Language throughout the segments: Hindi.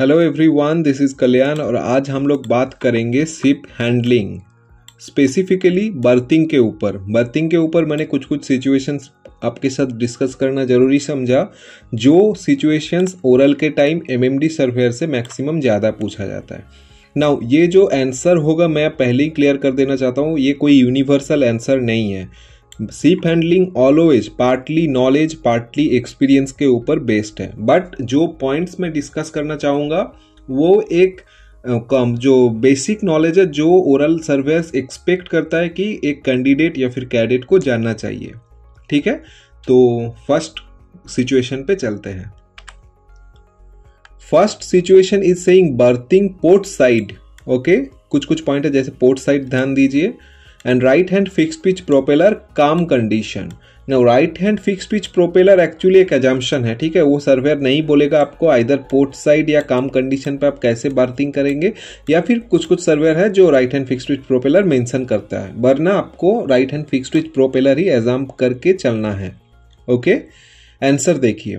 Hello everyone this is Kalyan और आज हम लोग बात करेंगे सिप हैंडलिंग स्पेसिफिकली बर्थिंग के ऊपर। बर्थिंग के ऊपर मैंने कुछ कुछ सिचुएशंस आपके साथ डिस्कस करना ज़रूरी समझा, जो सिचुएशंस ओरल के टाइम एमएमडी सर्वेयर से मैक्सिमम ज़्यादा पूछा जाता है। नाउ ये जो आंसर होगा, मैं पहले ही क्लियर कर देना चाहता हूँ, ये कोई यूनिवर्सल आंसर नहीं है। Ship handling always partly knowledge partly experience के ऊपर बेस्ड है। बट जो पॉइंट्स मैं डिस्कस करना चाहूँगा, वो एक कम जो बेसिक नॉलेज है, जो ओरल सर्वेस एक्सपेक्ट करता है कि एक कैंडिडेट या फिर कैडेट को जानना चाहिए। ठीक है? तो फ़र्स्ट सिचुएशन पे चलते हैं। First situation is saying berthing port side okay कुछ कुछ पॉइंट है, जैसे पोर्ट साइड ध्यान दीजिए। And right hand fixed pitch propeller, calm condition. Now, right hand fixed pitch propeller actually एक एजम्पन है, ठीक है? वो सर्वेयर नहीं बोलेगा आपको आइधर पोर्ट साइड या काम कंडीशन पे आप कैसे बर्थिंग करेंगे, या फिर कुछ कुछ सर्वेयर है जो right hand fix pitch propeller mention करता है। वरना आपको right hand fix pitch propeller ही एजाम करके चलना है। ओके आंसर देखिए।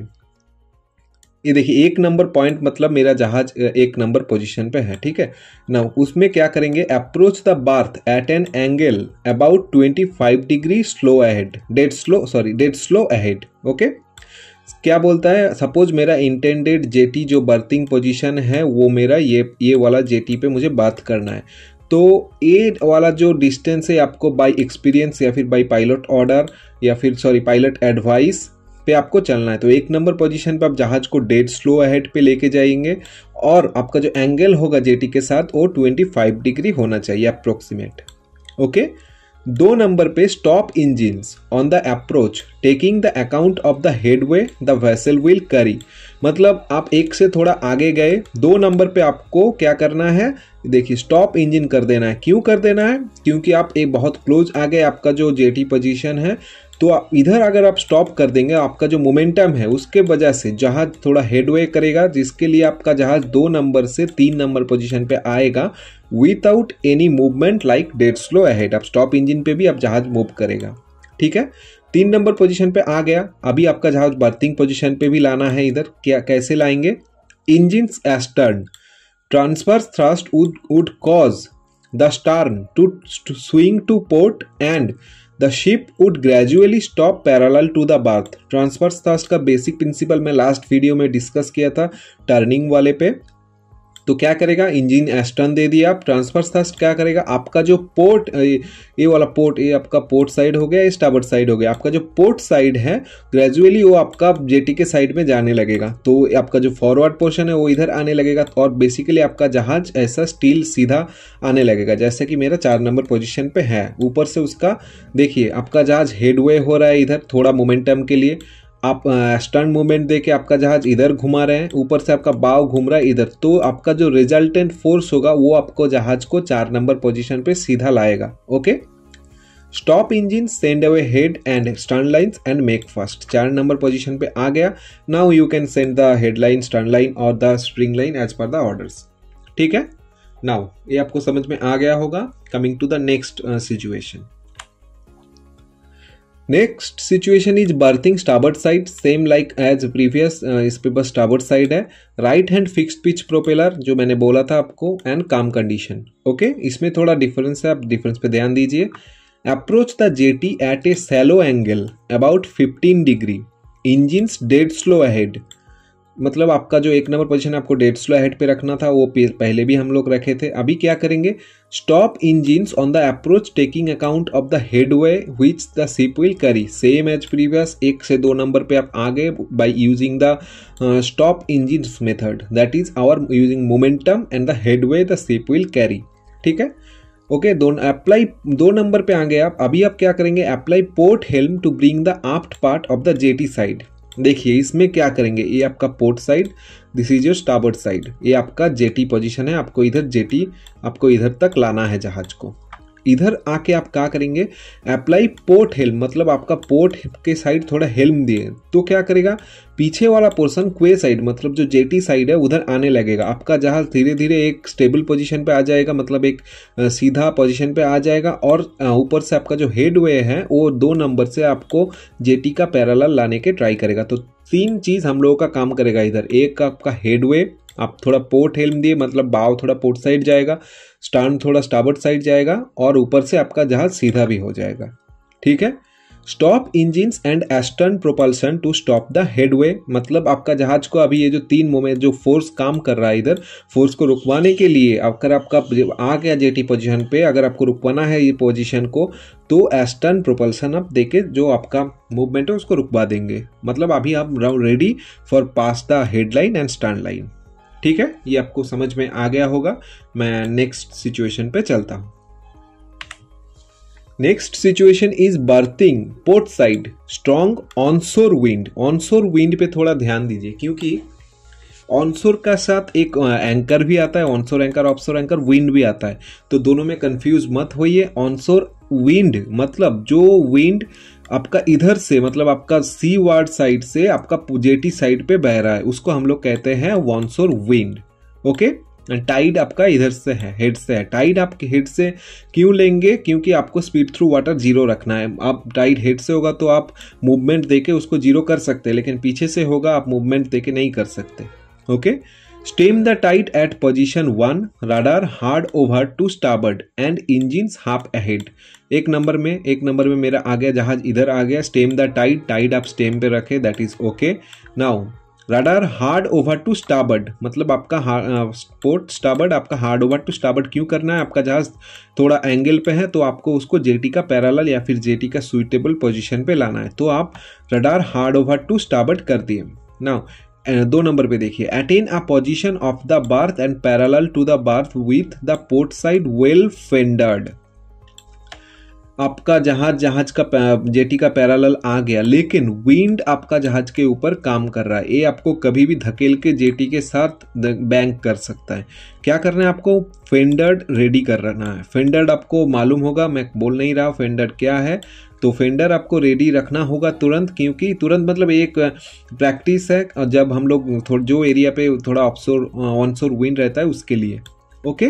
ये देखिए, एक नंबर पॉइंट मतलब मेरा जहाज़ एक नंबर पोजीशन पे है, ठीक है? ना उसमें क्या करेंगे? Approach the berth at an angle about 25 degree slow ahead dead slow sorry dead slow ahead okay क्या बोलता है? सपोज़ मेरा इंटेंडेड जेटी जो बर्थिंग पोजीशन है, वो मेरा ये ये वाला जेटी पे मुझे बात करना है। तो ए वाला जो डिस्टेंस है, आपको बाय एक्सपीरियंस या फिर बाय पायलट ऑर्डर या फिर सॉरी पायलट एडवाइस पे आपको चलना है। तो एक नंबर पोजीशन पे आप जहाज़ को डेड स्लो अहेड पे लेके जाएँगे और आपका जो एंगल होगा जेटी के साथ, वो 25 डिग्री होना चाहिए अप्रोक्सीमेट ओके दो नंबर पे stop engine on the approach taking the account of the headway the vessel will carry मतलब आप एक से थोड़ा आगे गए, दो नंबर पे आपको क्या करना है? देखिए स्टॉप इंजन कर देना है। क्यों कर देना है? क्योंकि आप एक बहुत क्लोज आ गए, आपका जो जेटी पोजीशन है तो इधर अगर आप स्टॉप कर देंगे, आपका जो मोमेंटम है, उसके वजह से जहाज़ थोड़ा हेडवे करेगा, जिसके लिए आपका जहाज़ दो नंबर से तीन नंबर पोजीशन पे आएगा without any movement like dead slow ahead आप स्टॉप इंजन पे भी आप जहाज़ मूव करेगा। ठीक है? तीन नंबर पोजीशन पे आ गया। अभी आपका जहाज़ बर्थिंग पोजीशन पे भी लाना है इधर। क्या, कैसे लाएँगे? Engine astern transfer thrust would cause the stern to swing to port and the ship would gradually stop parallel to the berth transfers thrust का बेसिक प्रिंसिपल मैं लास्ट वीडियो में डिस्कस किया था टर्निंग वाले पे। तो क्या करेगा? इंजन एस्टर्न दे दिया आप ट्रांसफ़र थ्रस्ट क्या करेगा? आपका जो पोर्ट ये वाला पोर्ट, ये आपका पोर्ट साइड हो गया स्टाबर्ड साइड हो गया। आपका जो पोर्ट साइड है ग्रेजुअली वो आपका जेटी के साइड में जाने लगेगा। तो आपका जो फॉरवर्ड पोर्शन है, वो इधर आने लगेगा और बेसिकली आपका जहाज़ ऐसा स्टील सीधा आने लगेगा। जैसे कि मेरा चार नंबर पोजिशन पे है। ऊपर से उसका, देखिए, आपका जहाज़ हेडवे हो रहा है इधर, थोड़ा मोमेंटम के लिए। आप स्टर्न मूवमेंट दे के आपका जहाज़ इधर घुमा रहे हैं, ऊपर से आपका बाव घूम रहा है इधर तो आपका जो रिजल्टेंट फोर्स होगा, वो आपको जहाज़ को चार नंबर पोजीशन पे सीधा लाएगा okay stop engine send away head and stern lines and make fast चार नंबर पोजीशन पे आ गया now you can send the headline stern line और the spring line as per the orders ठीक है? नाउ ये आपको समझ में आ गया होगा coming to the next situation next situation is berthing starboard side same like as previous इस पे बस स्टाबर्ड साइड है। Right hand fix pitch propeller जो मैंने बोला था आपको एंड काम कंडीशन ओके इसमें थोड़ा डिफरेंस है, आप डिफरेंस पे ध्यान दीजिए। Approach the jetty at a shallow angle about 15 degree engine dead slow ahead मतलब आपका जो एक नंबर पोजीशन आपको डेड स्लो हेड पे रखना था, वो पहले भी हम लोग रखे थे। अभी क्या करेंगे? Stop engine on the approach taking account of the headway which the ship will carry same as previous एक से दो नंबर पे आप आ गए by using the stop engine method that is our using momentum and the headway the ship will carry ठीक है? ओके दो अप्लाई दो नंबर पे आ गए आप, अभी आप क्या करेंगे? Apply port helm to bring the aft part of the jetty side देखिए, इसमें क्या करेंगे? ये आपका port side this is your starboard side ये आपका जेटी पोजीशन है, आपको इधर जेटी आपको इधर तक लाना है जहाज़ को। इधर आके आप क्या करेंगे? अप्लाई पोर्ट हेल्म मतलब आपका पोर्ट के साइड थोड़ा हेल्म दिए। तो क्या करेगा? पीछे वाला पोर्सन क्वे साइड मतलब जो जेटी साइड है, उधर आने लगेगा। आपका जहाज़ धीरे धीरे एक स्टेबल पोजीशन पे आ जाएगा मतलब एक सीधा पोजीशन पे आ जाएगा और ऊपर से आपका जो हेड वे है, वो दो नंबर से आपको जेटी का पैरालल लाने के ट्राई करेगा। तो तीन चीज़ हम लोगों का काम करेगा इधर। एक आपका हेड वे आप थोड़ा पोर्ट हेल्म दिए मतलब बाव थोड़ा पोर्ट साइड जाएगा स्टार्न थोड़ा स्टाबर्ट साइड जाएगा, और ऊपर से आपका जहाज़ सीधा भी हो जाएगा। ठीक है? Stop engine and astern propulsion to stop the headway मतलब आपका जहाज़ को अभी ये जो तीन मोमेंट जो फोर्स काम कर रहा है इधर फोर्स को रुकवाने के लिए, अगर आपका आ गया जेटी पोजीशन पे, अगर आपको रुकवाना है ये पोजीशन को तो एस्टर्न प्रोपल्सन आप देके जो आपका मूवमेंट है उसको रुकवा देंगे। मतलब अभी आप ready for pass the headline and stern line ठीक है? ये आपको समझ में आ गया होगा। मैं नेक्स्ट सिचुएशन पे चलता हूँ। Next situation is berthing port side strong onshore wind onshore wind पे थोड़ा ध्यान दीजिए, क्योंकि ऑनसोर का साथ एक एंकर भी आता है onshore anchor offshore anchor wind भी आता है। तो दोनों में कंफ्यूज मत होइए। ऑनसोर विंड मतलब जो विंड आपका इधर से मतलब आपका सी वार्ड साइड से, आपका जेटी साइड पे बह रहा है, उसको हम लोग कहते हैं वॉन्सोर विंड, ओके? टाइड आपका इधर से है, हेड से है। टाइड आप हेड से क्यों लेंगे? क्योंकि आपको स्पीड थ्रू वाटर ज़ीरो रखना है। आप टाइड हेड से होगा तो आप मूवमेंट देके उसको ज़ीरो कर सकते हैं, लेकिन पीछे से होगा, आप मूवमेंट देके नहीं कर सकते, okay? Stem the tide at position one rudder hard over to starboard and engine half ahead एक नंबर में, एक नंबर में मेरा आ गया जहाज़ इधर आ गया स्टेम द टाइट टाइट आप स्टेम पे रखे that is okay now rudder hard over to starboard मतलब आपका पोर्ट स्टाबर्ड आपका हार्ड ओवर टू स्टाबर्ड क्यों करना है? आपका जहाज़ थोड़ा एंगल पे है तो आपको उसको जेटी का पैरालल या फिर जेटी का सुइटेबल पोजीशन पे लाना है। तो आप rudder hard over to starboard कर दिए। नाउ दो नंबर पे देखिए। Attain a position of the berth and parallel to the berth with the port side well fendered आपका जहाज़ जहाज़ का जेटी का पैरालल आ गया, लेकिन विंड आपका जहाज़ के ऊपर काम कर रहा है। ये आपको कभी भी धकेल के जेटी के साथ बैंक कर सकता है। क्या करना है आपको? फेंडर्ड रेडी कर रहा है। फेंडर्ड आपको मालूम होगा, मैं बोल नहीं रहा फेंडर्ड क्या है? तो फेंडर आपको रेडी रखना होगा तुरंत, क्योंकि तुरंत मतलब एक प्रैक्टिस है जब हम लोग जो एरिया पे थोड़ा ऑफसोर ऑनसोर विंड रहता है उसके लिए okay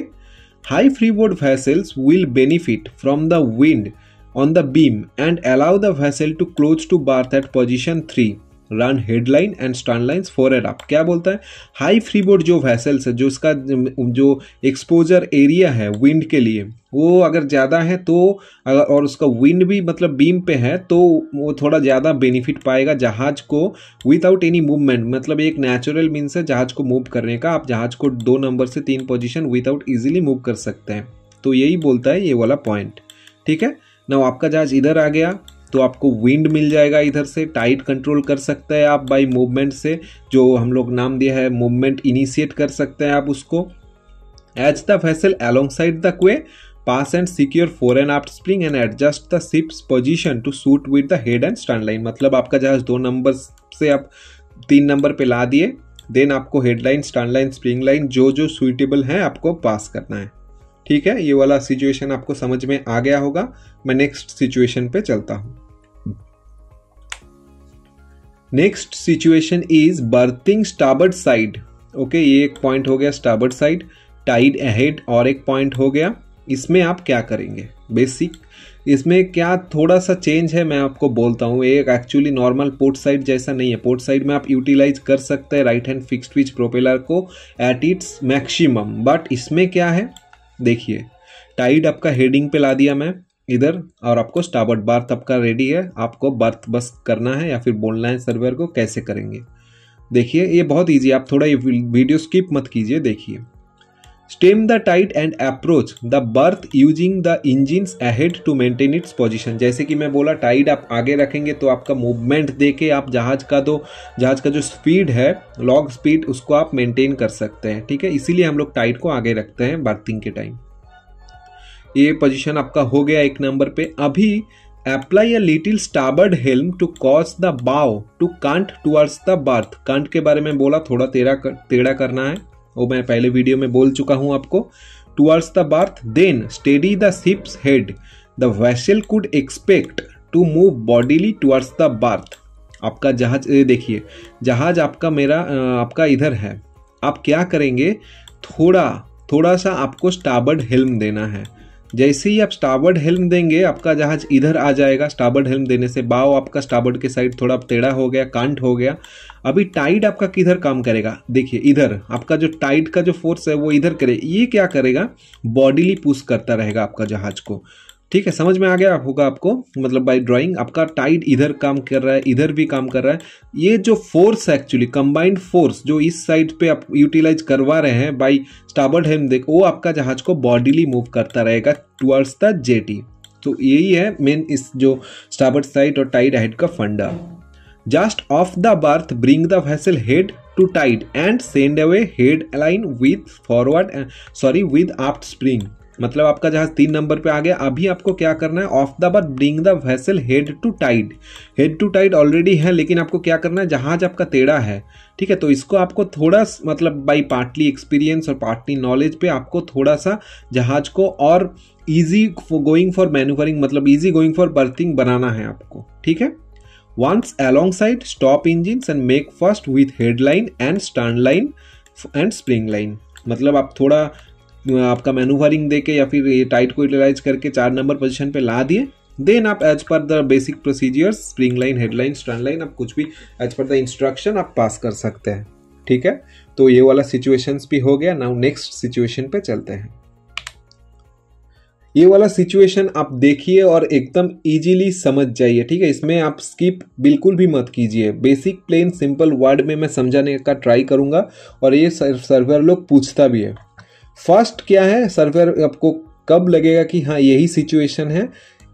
high free freeboard vessels will benefit from the wind on the beam and allow the vessel to close to berth at position three run headline and stern lines fore and up क्या बोलता है? हाई फ्रीबोर्ड जो वैसल्स है, जो इसका जो एक्सपोजर एरिया है विंड के लिए, वो अगर ज़्यादा है तो अगर, और उसका विंड भी मतलब बीम पे है तो वो थोड़ा ज़्यादा बेनिफिट पाएगा जहाज़ को विदाउट एनी मूवमेंट मतलब एक नेचुरल मीन्स है जहाज़ को मूव करने का। आप जहाज़ को दो नंबर से तीन पोजिशन विदाउट ईजिली मूव कर सकते हैं। तो यही बोलता है ये वाला पॉइंट ठीक है? ना आपका जहाज़ इधर आ गया। तो आपको विंड मिल जाएगा इधर से टाइट कंट्रोल कर सकते हैं आप बाई मूवमेंट से, जो हम लोग नाम दिया है मूवमेंट इनिशिएट कर सकते हैं आप उसको। As the vessel alongside the quay pass and secure fore and aft spring and adjust the ship's position to suit with the head and stand line मतलब आपका जहाज़ दो नंबर से आप तीन नंबर पे ला दिए देन आपको headline stand line spring line जो जो सुइटेबल है आपको पास करना है। ठीक है? ये वाला सिचुएशन आपको समझ में आ गया होगा। मैं नेक्स्ट सिचुएशन पे चलता हूँ। Next situation is berthing starboard side okay ये एक पॉइंट हो गया स्टाबर्ड साइड टाइड अहेड और एक पॉइंट हो गया. इसमें आप क्या करेंगे? बेसिक इसमें क्या थोड़ा सा चेंज है? मैं आपको बोलता हूँ एक एक्चुअली नॉर्मल पोर्ट साइड जैसा नहीं है. पोर्ट साइड में आप यूटिलाइज कर सकते हैं right hand fixed pitch propeller को एट इट्स मैक्सिमम बट इसमें क्या है? देखिए टाइड आपका हेडिंग पे ला दिया मैं. इधर, और आपको स्टाबर्ट बार्थ आपका रेडी है, आपको बर्थ बस करना है या फिर बोलना है सर्वर को, कैसे करेंगे। देखिए, ये बहुत इजी आप थोड़ा ये वीडियो स्किप मत कीजिए, देखिए। Stem the tide and approach the berth using the engine ahead to maintain its position जैसे कि मैं बोला टाइट आप आगे रखेंगे तो आपका मूवमेंट दे के आप जहाज़ का दो, जहाज़ का जो स्पीड है लॉग स्पीड उसको आप मेंटेन कर सकते हैं, ठीक है? इसीलिए हम लोग टाइट को आगे रखते हैं बर्थिंग के टाइम ये पोजीशन आपका हो गया एक नंबर पे। अभी apply a little starboard helm to cause the bow to cant towards the berth cant के बारे में बोला थोड़ा तेरा कर, टेढ़ा करना है। वो मैं पहले वीडियो में बोल चुका हूँ आपको। Towards the berth then steady the ship's head the vessel could expect to move bodily towards the berth आपका जहाज़ देखिए जहाज़ आपका मेरा आपका इधर है। आप क्या करेंगे? थोड़ा थोड़ा सा आपको स्टाबर्ड हेल्म देना है। जैसे ही आप स्टाबर्ड हेल्म देंगे, आपका जहाज़ इधर आ जाएगा। स्टाबर्ड हेल्म देने से बाव आपका स्टाबर्ड के साइड थोड़ा टेढ़ा हो गया, कांट हो गया। अभी टाइड आपका किधर काम करेगा? देखिए, इधर। आपका जो टाइड का जो फोर्स है, वो इधर करे। ये क्या करेगा? बॉडीली पुश करता रहेगा आपका जहाज़ को। ठीक है, समझ में आ गया होगा आपको मतलब बाय ड्राइंग आपका टाइड इधर काम कर रहा है, इधर भी काम कर रहा है। ये जो फोर्स एक्चुअली कंबाइंड फोर्स जो इस साइड पे आप यूटिलाइज करवा रहे हैं बाय स्टाबर्ड हेम देख, वो आपका जहाज़ को बॉडीली मूव करता रहेगा टुवर्ड्स द जेटी तो यही है मेन इस जो स्टाबर्ड साइड और टाइड हेड का फंडा। Just off the berth bring the vessel head to tide and send away head align with forward sorry with aft spring मतलब आपका जहाज़ तीन नंबर पे आ गया, अभी आपको क्या करना है? Off the berth bring the vessel head to tide head to tide already है, लेकिन आपको क्या करना है? जहाज़ आपका टेढ़ा है, ठीक है? तो इसको आपको थोड़ा मतलब बाई पार्टली एक्सपीरियंस और पार्टली नॉलेज पे आपको थोड़ा सा जहाज़ को और इजी गोइंग फॉर मैन्यूवरिंग मतलब ईजी गोइंग फॉर बर्थिंग बनाना है आपको, ठीक है? Alongside stop engine and make first with headline and stand line and spring line मतलब आप थोड़ा आपका मैनुवरिंग दे के या फिर ये टाइट को यूटिलाइज करके चार नंबर पोजीशन पे ला दिए। देन आप as per the basic procedure spring line headline stand line आप कुछ भी एज पर द इंस्ट्रक्शन आप पास कर सकते हैं। ठीक है? तो ये वाला सिचुएशन भी हो गया। नाउ नेक्स्ट सिचुएशन पे चलते हैं। ये वाला सिचुएशन आप देखिए और एकदम इजीली समझ जाइए। ठीक है? इसमें आप स्किप बिल्कुल भी मत कीजिए। बेसिक प्लेन सिंपल वर्ड में मैं समझाने का ट्राई करूँगा और ये सर्वर लोग पूछता भी है। फ़र्स्ट क्या है? सर्वर आपको कब लगेगा कि हाँ यही सिचुएशन है?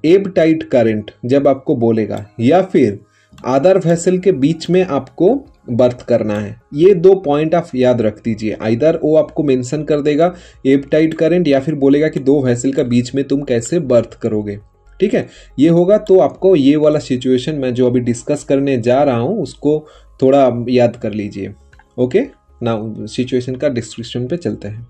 एब टाइट करंट जब आपको बोलेगा। या फिर आदर वेसल के बीच में आपको बर्थ करना है। ये दो पॉइंट आप याद रख दीजिए। आइदर वो आपको मेंशन कर देगा एब टाइट करंट या फिर बोलेगा कि दो वेसल का बीच में तुम कैसे बर्थ करोगे। ठीक है? ये होगा तो आपको ये वाला सिचुएशन मैं जो अभी डिस्कस करने जा रहा हूँ, उसको थोड़ा याद कर लीजिए। ओके ना सिचुएशन का डिस्क्रिप्शन पे चलते हैं।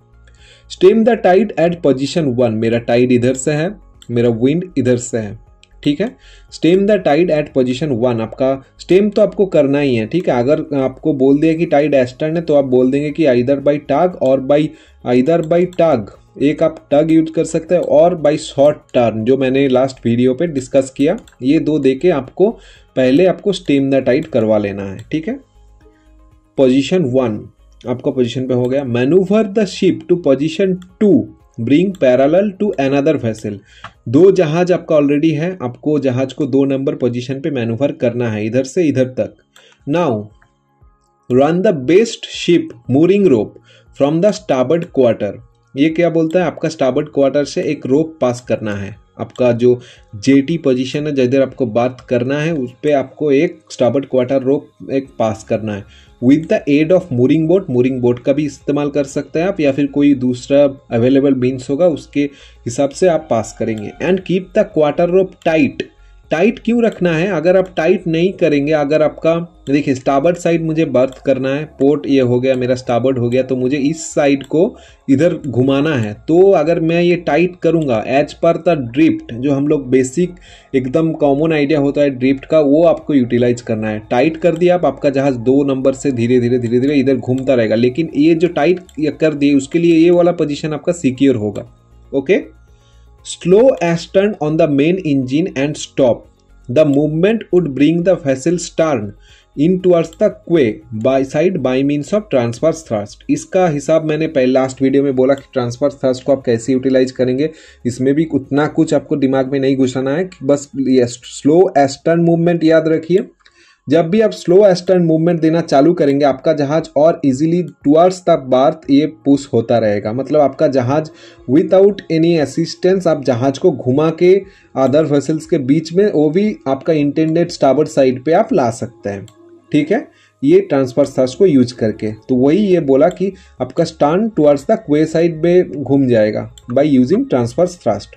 Stem the tide at position one मेरा टाइड इधर से है, मेरा विंड इधर से है, ठीक है? Stem the tide at position one आपका स्टेम तो आपको करना ही है, ठीक है? अगर आपको बोल दिया कि टाइड एस्टर्न है तो आप बोल देंगे कि आइदर बाई टाग और बाई आइदर बाई टाग एक आप टग यूज़ कर सकते हैं और बाई शॉर्ट टर्न जो मैंने लास्ट वीडियो पे डिस्कस किया, ये दो देके आपको पहले आपको स्टेम द टाइड करवा लेना है, ठीक है? पोजिशन वन आपका पोजीशन पे हो गया। Manoeuvre the ship to position two bring parallel to another vessel दो जहाज़ आपका ऑलरेडी है, आपको जहाज़ को दो नंबर पोजीशन पे मैनूवर करना है, इधर से इधर तक। Now run the best ship mooring rope from the starboard quarter ये क्या बोलता है? आपका स्टाबर्ड क्वार्टर से एक रोप पास करना है। आपका जो जे टी पोजिशन है, जिधर आपको बात करना है, उस पर आपको एक स्टाबर्ड क्वार्टर रोप एक पास करना है। With the aid of mooring boat mooring boat का भी इस्तेमाल कर सकते हैं आप, या फिर कोई दूसरा अवेलेबल मीन्स होगा, उसके हिसाब से आप पास करेंगे। And keep the quarter rope tight tight क्यों रखना है? अगर आप टाइट नहीं करेंगे, अगर आपका, देखिए स्टाबर्ड साइड मुझे बर्थ करना है पोर्ट ये हो गया, मेरा स्टाबर्ड हो गया तो मुझे इस साइड को इधर घुमाना है। तो अगर मैं ये टाइट करूँगा एज पर द ड्रिफ्ट जो हम लोग बेसिक एकदम कॉमन आइडिया होता है ड्रिफ्ट का, वो आपको यूटिलाइज करना है। टाइट कर दिया आप, आपका जहाज़ दो नंबर से धीरे धीरे धीरे धीरे इधर घूमता रहेगा। लेकिन ये जो टाइट कर दिए, उसके लिए ये वाला पोजिशन आपका सिक्योर होगा। Okay okay? Slow astern on the main engine and stop. The movement would bring the vessel stern in towards the quay by side by means of transfer thrust इसका हिसाब मैंने पहले लास्ट वीडियो में बोला कि ट्रांसफ़र थ्रस्ट को आप कैसे यूटिलाइज करेंगे। इसमें भी उतना कुछ आपको दिमाग में नहीं घुसाना है। बस स्लो एस्टर्न मूवमेंट याद रखिए। जब भी आप स्लो एस्टर्न मूवमेंट देना चालू करेंगे, आपका जहाज़ और इजीली टुवर्ड्स द बार्थ ये पुश होता रहेगा। मतलब आपका जहाज़ विदाउट एनी असिस्टेंस आप जहाज़ को घुमा के अदर वेसल्स के बीच में, वो भी आपका इंटेंडेड स्टाबर्ड साइड पे आप ला सकते हैं। ठीक है? ये ट्रांसफ़र थ्रस्ट को यूज़ करके। तो वही ये बोला कि आपका stern towards the quay side में घूम जाएगा by using transfer thrust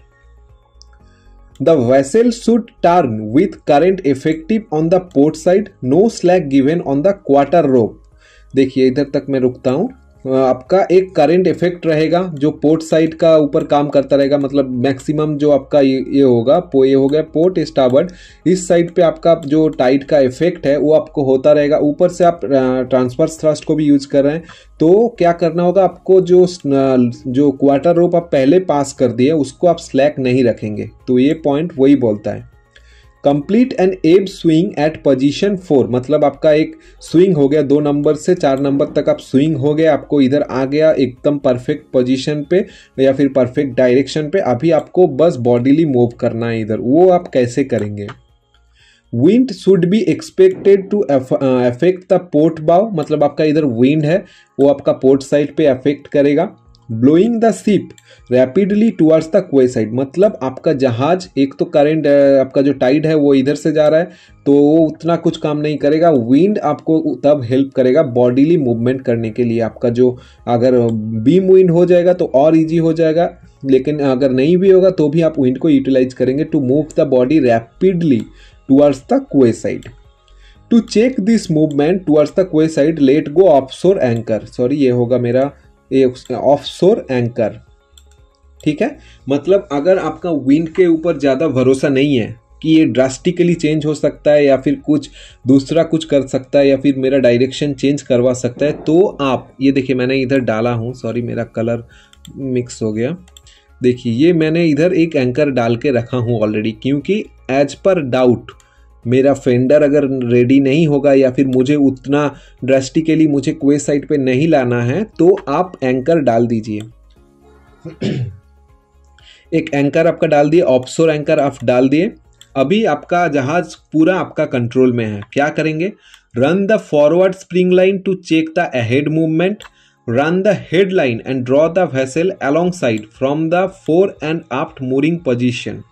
the vessel should turn with current effective on the port side no slack given on the quarter rope देखिए, इधर तक मैं रुकता हूँ। आपका एक करंट इफ़ेक्ट रहेगा जो पोर्ट साइड का ऊपर काम करता रहेगा मतलब मैक्सिमम जो आपका ये, ये होगा पो ये हो गया पोर्ट स्टावर्ड इस साइड पे आपका जो टाइट का इफ़ेक्ट है वो आपको होता रहेगा। ऊपर से आप ट्रांसफ़र थ्रस्ट को भी यूज़ कर रहे हैं तो क्या करना होगा आपको जो जो क्वार्टर रोप आप पहले पास कर दिए उसको आप स्लैक नहीं रखेंगे। तो ये पॉइंट वही बोलता है। Complete an ebb swing at position four मतलब आपका एक स्विंग हो गया, दो नंबर से चार नंबर तक आप स्विंग हो गया, आपको इधर आ गया एकदम परफेक्ट पोजीशन पे या फिर परफेक्ट डायरेक्शन पे, अभी आपको बस बॉडीली मूव करना है इधर। वो आप कैसे करेंगे? Wind should be expected to affect the port bow मतलब आपका इधर विंड है, वो आपका पोर्ट साइड पे अफेक्ट करेगा। Blowing the ship rapidly towards the quay side मतलब आपका जहाज़, एक तो करंट आपका जो टाइड है, वो इधर से जा रहा है तो वो उतना कुछ काम नहीं करेगा। विंड आपको तब हेल्प करेगा बॉडीली मूवमेंट करने के लिए। आपका जो, अगर बीम विंड हो जाएगा तो और इजी हो जाएगा। लेकिन अगर नहीं भी होगा तो भी आप विंड को यूटिलाइज करेंगे to move the body rapidly towards the quay side to check this movement towards the quay side let go offshore anchor sorry ये होगा मेरा ऑफ़ शोर एंकर ठीक है? मतलब अगर आपका विंड के ऊपर ज़्यादा भरोसा नहीं है कि ये ड्रास्टिकली चेंज हो सकता है या फिर कुछ दूसरा कुछ कर सकता है या फिर मेरा डायरेक्शन चेंज करवा सकता है तो आप, ये देखिए मैंने इधर डाला हूँ सॉरी मेरा कलर मिक्स हो गया। देखिए, ये मैंने इधर एक एंकर डाल के रखा हूँ ऑलरेडी क्योंकि एज पर डाउट मेरा फेंडर अगर रेडी नहीं होगा या फिर मुझे उतना ड्रेस्टिकली मुझे क्वे साइड पे नहीं लाना है तो आप एंकर डाल दीजिए। एक एंकर आपका डाल दिए ऑप्सोर एंकर आप डाल दिए। अभी आपका जहाज़ पूरा आपका कंट्रोल में है। क्या करेंगे? Run the forward spring line to check the ahead movement run the head line and draw the vessel alongside from the fore and aft mooring position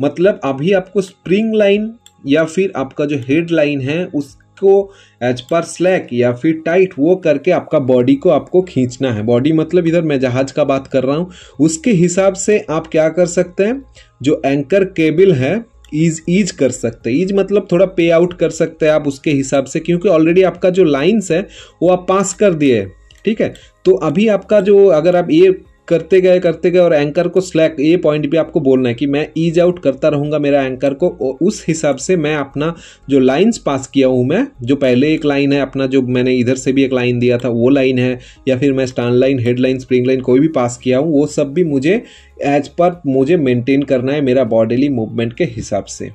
मतलब अभी आपको स्प्रिंग लाइन या फिर आपका जो हेड लाइन है, उसको एज पर स्लैक या फिर टाइट वो करके आपका बॉडी को आपको खींचना है। बॉडी मतलब इधर मैं जहाज़ का बात कर रहा हूँ, उसके हिसाब से आप क्या कर सकते हैं, जो एंकर केबल है ईज ईज कर सकते हैं। ईज मतलब थोड़ा पे आउट कर सकते हैं आप उसके हिसाब से, क्योंकि ऑलरेडी आपका जो लाइंस है, वो आप पास कर दिए ठीक है? तो अभी आपका जो, अगर आप ये करते गए करते गए और एंकर को स्लैक ये पॉइंट भी आपको बोलना है कि मैं ईज आउट करता रहूँगा मेरा एंकर को और उस हिसाब से मैं अपना जो लाइंस पास किया हूँ मैं जो पहले एक लाइन है अपना जो मैंने इधर से भी एक लाइन दिया था वो लाइन है या फिर मैं stern line head line spring line कोई भी पास किया हूँ वो सब भी मुझे एज पर मुझे मेंटेन करना है मेरा बॉडीली मूवमेंट के हिसाब से।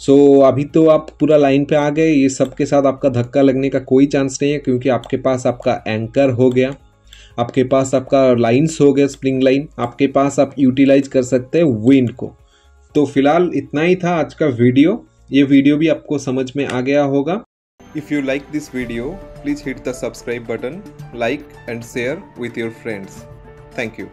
सो so, अभी तो आप पूरा लाइन पे आ गए ये सब के साथ आपका धक्का लगने का कोई चांस नहीं है क्योंकि आपके पास आपका एंकर हो गया। आपके पास आपका लाइन्स हो गया स्प्रिंग लाइन आपके पास आप यूटिलाइज कर सकते हैं विंड को। तो फ़िलहाल इतना ही था आज का वीडियो ये वीडियो भी आपको समझ में आ गया होगा। If you like this video please hit the subscribe button like and share with your friends thank you